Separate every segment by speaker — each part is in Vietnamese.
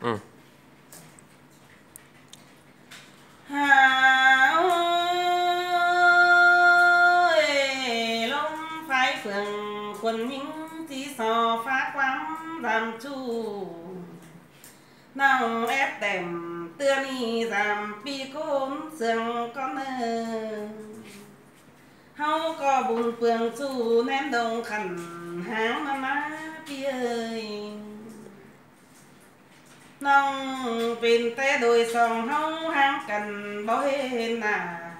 Speaker 1: ừ.
Speaker 2: Hà ơi, lông phái phường quần những tí sò phá chu. Nòng ép tèm tưa ni giảm pi côn sương con ơ hâu có bùn phường chu ném đồng khẩn háng mà má pi ơi nong pin té đôi sông hâu hang cần bói nà. À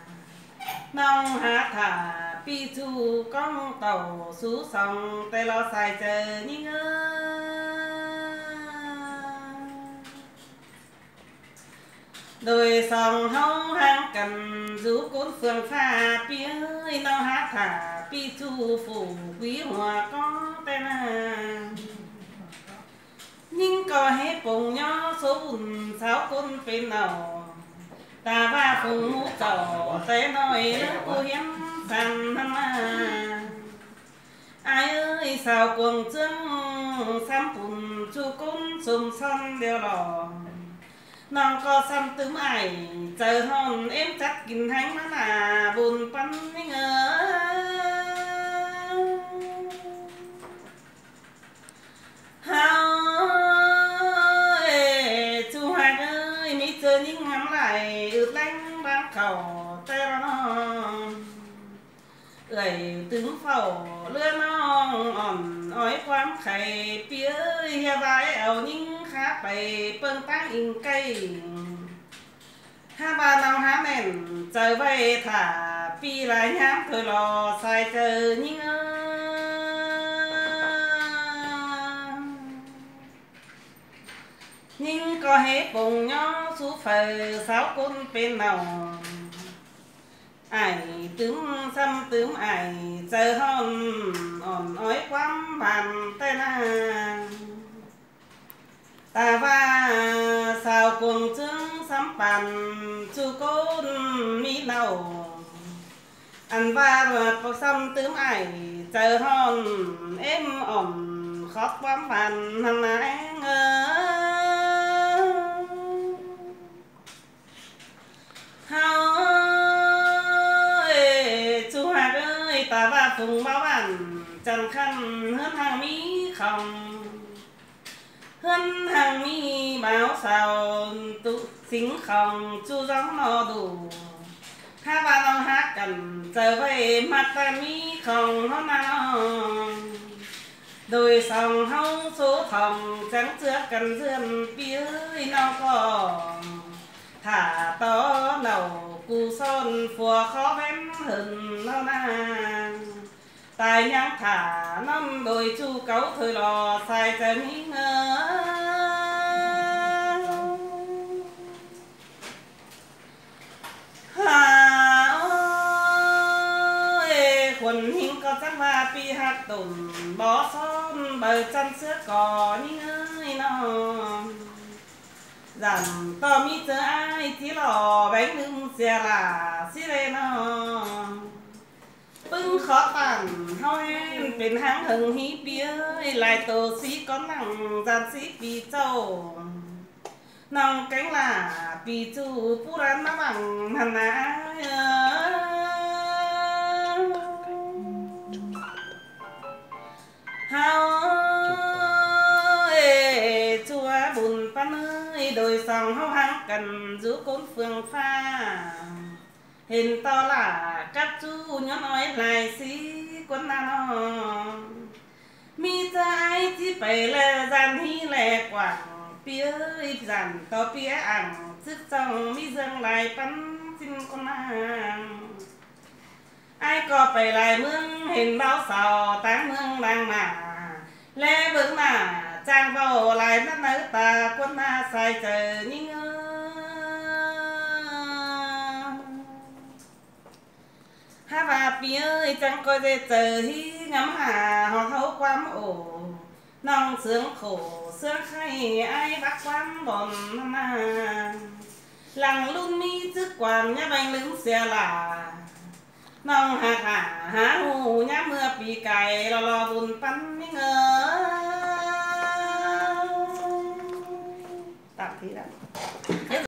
Speaker 2: nong hạ thả pi chu con tàu sú sông tay lo xài chờ như ngơ. Đôi sông hâu hang cần rú cốn phường pha pi ơi, nong hạ thả pi chu phủ quý hòa có tên à nhưng có hết cùng nhau số bùn sáu con phim nào? Ta va phụ ngũ trầu té nói lớp cô hiếm sàn năm à. Ai ơi, sao cuồng trương xăm bùn chu cún sùm son đeo lò. Non co xăm tứ mải chờ hòn em chắc kinh hánh mà là buồn bắn ngờ. Cầu khẩu tê nó. Ơi tướng phẩu lưa non ỏn ói quám khẩy phía hia vai ảo nhưng khá bày bưng tăng in cây. Ha ba nào há mèn trời vây thả, pi lại nhám thôi lò, sai chờ nhưng nhưng có hết bùng nhau số phờ sáu con bên nào ải tướng xăm tướng ải chờ hòn ổn ói quắm bàn tay na ta va sao cuồng trứng xăm bàn, chu côn mi nào ăn va rồi bọc xăm tướng ải chờ hòn em ổn khóc quắm bàn hằng nãy ngơ ta bao bản chẳng khăn hơn hàng mỹ không hơn hàng mi báo sao tụ xính không chu gióng nó đủ. Ha ba lòng hát cần trở về mặt ta mi không nó nào đôi sòng hâu số thòng, trắng trước cần dương phía nó còn thả to đầu, cù son, phùa khó vén hừng, nó na tài nhang thả năm đôi chu cấu thời lò xài chân ý ngơ. Hà ơi quần hình có chắc ma pi hạt tùng bó xóm bờ chân sữa cò ní ơi nó rằng to mi chớ ai tí lò bánh nướng xe là xí lên nó bưng khó tàn hao em bên háng hừng hí bia, lại tổ sĩ có nặng giàn sĩ bị châu nòng cánh là bị chu phu ran nó bằng hàn á hao chúa bùn pan ơi đồi sòng hao hăng cần giữ cốn phương pha. Hình to là các chú nhớ nói lại xin quân na nó mi ta ai chỉ phải là dàn hi lẻ quảng phía dàn to phía ảng trước trong mi dâng lại bắn xin con nàng ai có phải lại mương hình bao sò táng mương đang mà lẽ vững mà trang vào lại mắt nữ ta quân na sai chờ nhưng bí ơi chẳng có dễ chờ hi ngắm hà họ thấu quam ổ nong sướng khổ, sướng hay ai bác quam bòm mà lằng luôn mi trước quan nhá bánh lưng xe là. Nong hà hà, há hù, nhá mưa bị cày lò lò bùn bắn mi ngờ. Tạm thì đã.